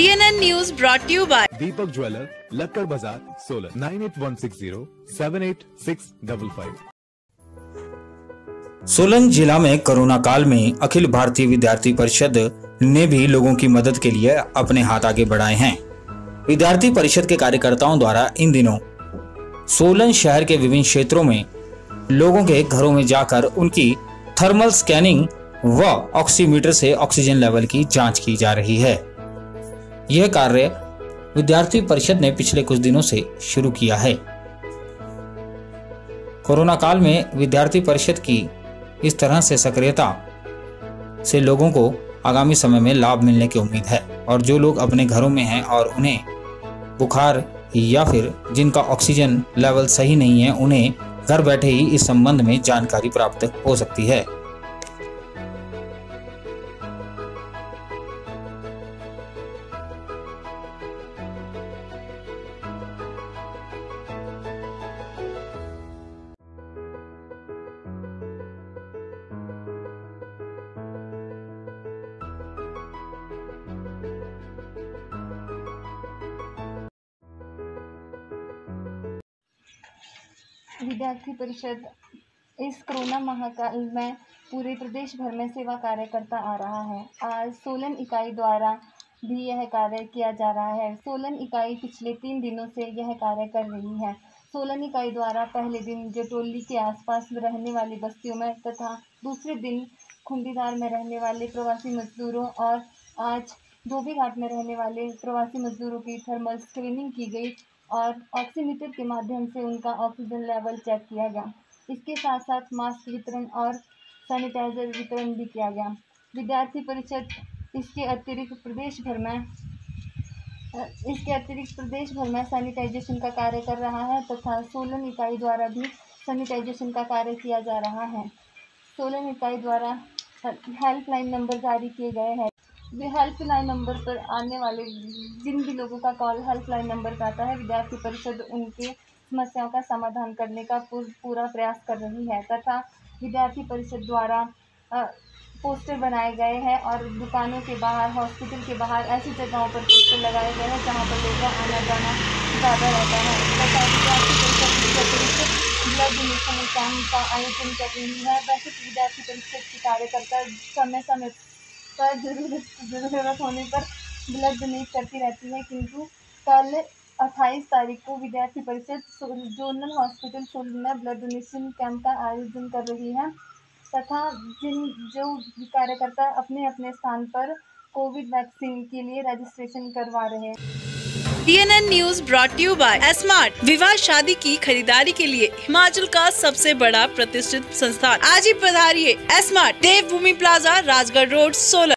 DNN News brought you by Deepak jeweller Lakkar Bazaar Solan nine eight one six zero seven eight six double five Solan जिला में corona काल में अखिल भारतीय विद्यार्थी परिषद ने भी लोगों की मदद के लिए अपने हाथ आगे बढ़ाए हैं। विद्यार्थी परिषद के कार्यकर्ताओं द्वारा इन दिनों सोलन शहर के विभिन्न क्षेत्रों में लोगों के घरों में जाकर उनकी थर्मल स्कैनिंग व ऑक्सीमीटर से ऑक्सीजन लेवल की जाँच की जा रही है। यह कार्य विद्यार्थी परिषद ने पिछले कुछ दिनों से शुरू किया है। कोरोना काल में विद्यार्थी परिषद की इस तरह से सक्रियता से लोगों को आगामी समय में लाभ मिलने की उम्मीद है और जो लोग अपने घरों में हैं और उन्हें बुखार या फिर जिनका ऑक्सीजन लेवल सही नहीं है, उन्हें घर बैठे ही इस संबंध में जानकारी प्राप्त हो सकती है। विद्यार्थी परिषद इस कोरोना महाकाल में पूरे प्रदेश भर में सेवा कार्य करता आ रहा है। आज सोलन इकाई द्वारा भी यह कार्य किया जा रहा है। सोलन इकाई पिछले तीन दिनों से यह कार्य कर रही है। सोलन इकाई द्वारा पहले दिन जटोली के आसपास रहने वाली बस्तियों में तथा दूसरे दिन खुंडीदार में रहने वाले प्रवासी मजदूरों और आज धोबी घाट में रहने वाले प्रवासी मजदूरों की थर्मल स्क्रीनिंग की गई। और ऑक्सीमीटर के माध्यम से उनका ऑक्सीजन लेवल चेक किया गया। इसके साथ साथ मास्क वितरण और सैनिटाइजर वितरण भी किया गया। विद्यार्थी परिषद, इसके अतिरिक्त प्रदेश भर में, इसके अतिरिक्त प्रदेश भर में सैनिटाइजेशन का कार्य कर रहा है तथा सोलन इकाई द्वारा भी सैनिटाइजेशन का कार्य किया जा रहा है। सोलन इकाई द्वारा हेल्पलाइन नंबर जारी किए गए हैं। वे हेल्पलाइन नंबर पर आने वाले जिन भी लोगों का कॉल हेल्पलाइन नंबर पर आता है, विद्यार्थी परिषद उनके समस्याओं का समाधान करने का पूर- पूरा प्रयास कर रही है तथा विद्यार्थी परिषद द्वारा पोस्टर बनाए गए हैं और दुकानों के बाहर हॉस्पिटल के बाहर, ऐसी जगहों पर पोस्टर लगाए गए हैं जहाँ पर लोगों का आना जाना ज़्यादा रहता है। तथा विद्यार्थी परिषद ब्लड डोनेशन कैंप का आयोजन कर रही है। वैसे तो विद्यार्थी परिषद के कार्यकर्ता समय समय पर ज़रूरत ज़रूरत होने पर ब्लड डोनेट करती रहती है, किंतु कल अट्ठाईस तारीख को विद्यार्थी परिषद जोनल हॉस्पिटल सोलन में ब्लड डोनेशन कैंप का आयोजन कर रही है, तथा जिन जो कार्यकर्ता अपने अपने स्थान पर कोविड वैक्सीन के लिए रजिस्ट्रेशन करवा रहे हैं। TNN news brought you by smart विवाह शादी की खरीदारी के लिए हिमाचल का सबसे बड़ा प्रतिष्ठित संस्थान। आज ही पधारिये smart Devbhoomi plaza, Rajgarh road, Solan.